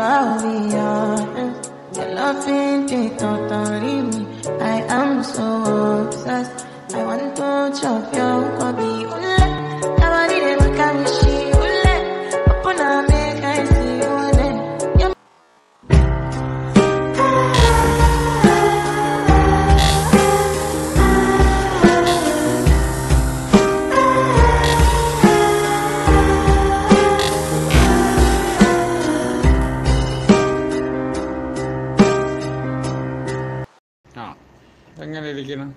I'll be honest. Your loving they totally me. I am so obsessed. I want to chop your body. ആ. എങ്ങനെ ഇരിക്കണം